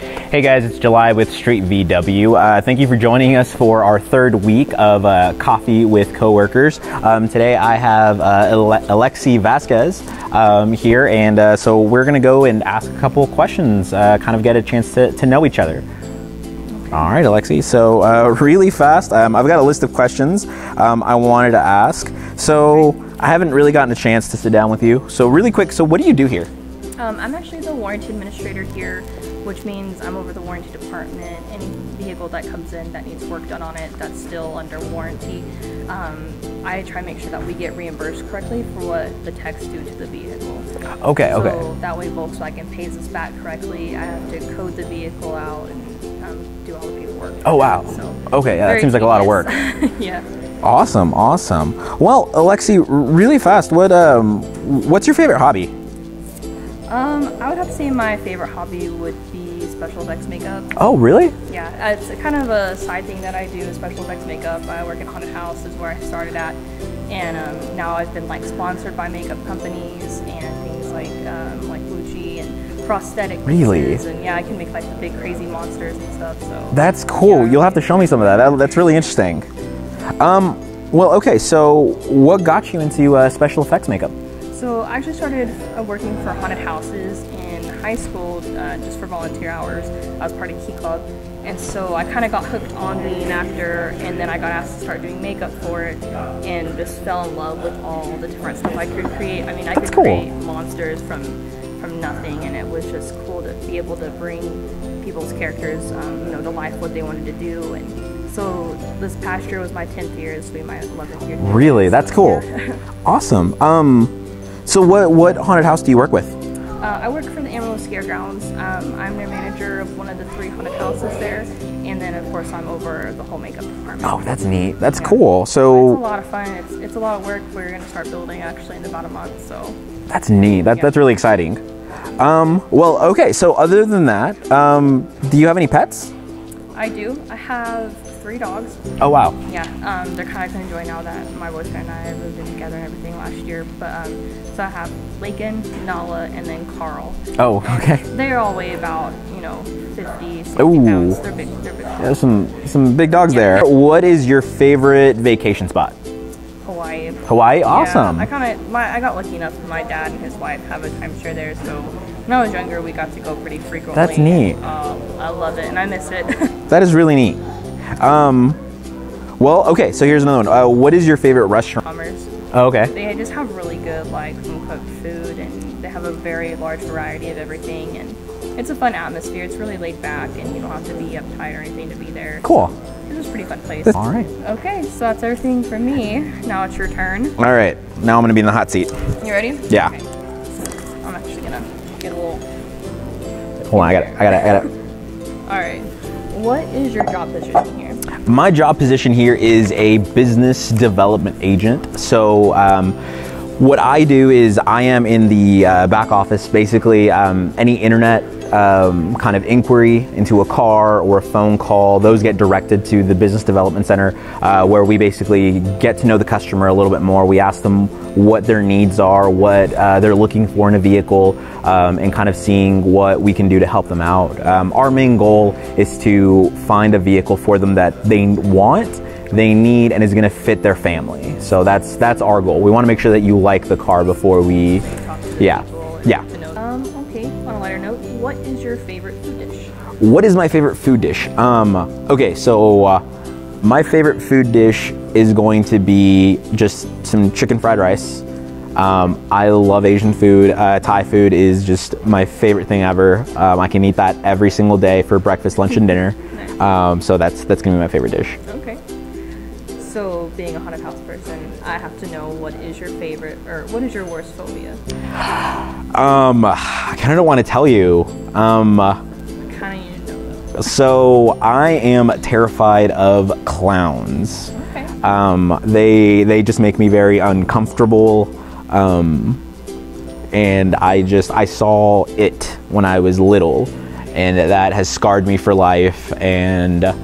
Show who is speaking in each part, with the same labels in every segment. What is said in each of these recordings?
Speaker 1: Hey guys, it's Julio with Street VW. Uh, thank you for joining us for our third week of uh, Coffee with Coworkers. Um, today I have uh, Ale- Elexi Vasquez um, here, and uh, so we're to go and ask a couple questions, uh, kind of get a chance to, to know each other. All right, Elexi. So, uh, really fast, um, I've got a list of questions um, I wanted to ask. So, I haven't really gotten a chance to sit down with you. So, really quick, so what do you do here?
Speaker 2: Um, I'm actually the warranty administrator here, which means I'm over the warranty department. Any vehicle that comes in that needs work done on it that's still under warranty, um, I try to make sure that we get reimbursed correctly for what the techs do to the vehicle.
Speaker 1: Okay,
Speaker 2: So
Speaker 1: okay.
Speaker 2: that way Volkswagen pays us back correctly. I have to code the vehicle out and um, do all the paperwork.
Speaker 1: Oh, wow.
Speaker 2: So
Speaker 1: Okay, yeah, that seems like a lot of work.
Speaker 2: yeah.
Speaker 1: Awesome, awesome. Well, Elexi, really fast, what um, what's your favorite hobby?
Speaker 2: Um, I would have to say my favorite hobby would be special effects makeup.
Speaker 1: Oh, really?
Speaker 2: Yeah, it's kind of a side thing that I do, special effects makeup. I work in haunted house is where I started at, and um, now I've been like sponsored by makeup companies and things like um, like Gucci and prosthetic
Speaker 1: Really?
Speaker 2: pieces, and yeah, I can make like the big crazy monsters and stuff. So
Speaker 1: That's cool.
Speaker 2: Yeah.
Speaker 1: You'll have to show me some of that. that that's really interesting. Um, well, okay, so what got you into uh, special effects makeup?
Speaker 2: So I actually started uh, working for haunted houses in high school uh, just for volunteer hours. I was part of Key Club. And so I kind of got hooked on being an actor, and then I got asked to start doing makeup for it, and just fell in love with all the different stuff I could create. I mean, I
Speaker 1: That's
Speaker 2: could
Speaker 1: cool.
Speaker 2: create monsters from from nothing, and it was just cool to be able to bring people's characters, um, you know, to life what they wanted to do. And so this past year was my 10th year, this will be my 11th year.
Speaker 1: Really? That's cool. Awesome. Um, so what what haunted house do you work with?
Speaker 2: Uh, I work for the Amarillo Scaregrounds. Um, I'm their manager of one of the three haunted houses there, and then of course I'm over the whole makeup department.
Speaker 1: Oh, that's neat. That's
Speaker 2: Yeah.
Speaker 1: cool.
Speaker 2: It's a
Speaker 1: So
Speaker 2: lot of fun. It's, it's a lot of work. We're going to start building actually in about a month. So
Speaker 1: that's neat. That,
Speaker 2: Yeah.
Speaker 1: That's really exciting. Um, well, okay. So other than that, um, do you have any pets?
Speaker 2: I do. I have three dogs.
Speaker 1: Oh wow.
Speaker 2: Yeah, um, they're kind of enjoying now that my boyfriend and I moved in together and everything last year. But um, so I have Lakin, Nala, and then Carl.
Speaker 1: Oh, okay.
Speaker 2: They all weigh about you know 50, 60
Speaker 1: Ooh.
Speaker 2: pounds. They're big. They're big.
Speaker 1: There's some some big dogs there. What is your favorite vacation spot?
Speaker 2: Hawaii.
Speaker 1: Hawaii. Awesome.
Speaker 2: Yeah, I kind of my I got lucky enough. My dad and his wife have a timeshare there, so when I was younger, we got to go pretty frequently.
Speaker 1: That's neat.
Speaker 2: Um, I love it, and I miss it.
Speaker 1: That is really neat. Um, well, okay. So here's another one. Uh, what is your favorite restaurant?
Speaker 2: Commerce.
Speaker 1: Oh, okay.
Speaker 2: They just have really good like home cooked food, and they have a very large variety of everything, and it's a fun atmosphere. It's really laid back, and you don't have to be uptight or anything to be there.
Speaker 1: Cool.
Speaker 2: It's just a pretty fun place.
Speaker 1: All right.
Speaker 2: Okay, so that's everything for me. Now it's your turn.
Speaker 1: All right. Now I'm gonna be in the hot seat.
Speaker 2: You ready?
Speaker 1: Yeah.
Speaker 2: Okay. I'm actually gonna get a little.
Speaker 1: Hold on. I got it. I got it. I got it.
Speaker 2: All right. What is your job position here?
Speaker 1: My job position here is a business development agent. So, um, what I do is I am in the uh, back office. Basically, um, any internet um, kind of inquiry into a car or a phone call, those get directed to the business development center, uh, where we basically get to know the customer a little bit more. We ask them what their needs are, what uh, they're looking for in a vehicle, um, and kind of seeing what we can do to help them out. Um, our main goal is to find a vehicle for them that they want, they need, and is going to fit their family. So that's that's our goal. We want to make sure that you like the car before we, yeah, yeah.
Speaker 2: Um, okay, on a lighter note, what is your favorite food dish?
Speaker 1: What is my favorite food dish? Um, okay, so uh, my favorite food dish is going to be just some chicken fried rice. Um, I love Asian food. Uh, Thai food is just my favorite thing ever. Um, I can eat that every single day for breakfast, lunch, and dinner. Um, so that's that's gonna be my favorite dish.
Speaker 2: Okay. So, being a haunted house person, I have to know what is your favorite or what is your worst phobia?
Speaker 1: Um, I kind of don't want to tell you. Um,
Speaker 2: Kind of need to know though.
Speaker 1: so I am terrified of clowns.
Speaker 2: Okay.
Speaker 1: Um, they they just make me very uncomfortable. Um, and I just I saw it when I was little, and that has scarred me for life. And uh,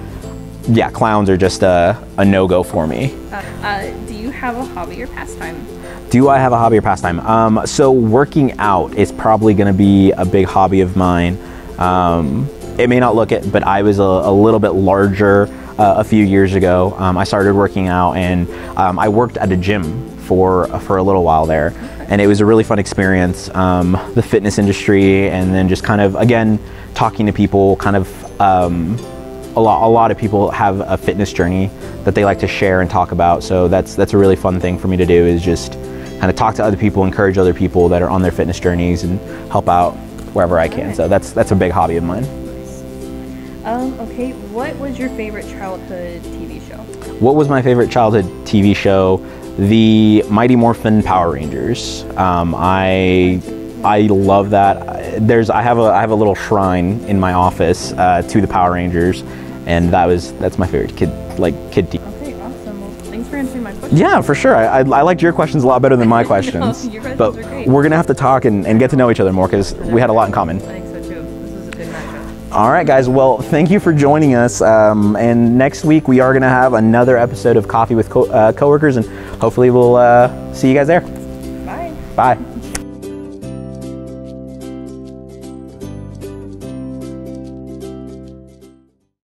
Speaker 1: yeah, clowns are just a, a no go for me.
Speaker 2: Uh, uh, do you have a hobby or pastime?
Speaker 1: Do I have a hobby or pastime? Um, so working out is probably going to be a big hobby of mine. Um, it may not look it, but I was a, a little bit larger uh, a few years ago. Um, I started working out, and um, I worked at a gym for for a little while there, and it was a really fun experience. Um, the fitness industry, and then just kind of again talking to people, kind of. A lot, a lot of people have a fitness journey that they like to share and talk about. So that's that's a really fun thing for me to do is just kind of talk to other people, encourage other people that are on their fitness journeys, and help out wherever I can. So that's that's a big hobby of mine.
Speaker 2: Um, okay, what was your favorite childhood TV show?
Speaker 1: What was my favorite childhood TV show? The Mighty Morphin Power Rangers. Um, I I love that. There's I have a I have a little shrine in my office uh, to the Power Rangers, and that was that's my favorite kid like kid TV.
Speaker 2: Okay, awesome. Well, thanks for answering my questions.
Speaker 1: Yeah, for sure. I, I, I liked your questions a lot better than my questions.
Speaker 2: your questions
Speaker 1: but we're gonna have to talk and, and get to know each other more because we had a lot in common.
Speaker 2: I think so too. This was a good matchup.
Speaker 1: All right, guys. Well, thank you for joining us. Um, and next week we are gonna have another episode of Coffee with co- uh, coworkers, and hopefully we'll uh, see you guys there.
Speaker 2: Bye.
Speaker 1: Bye.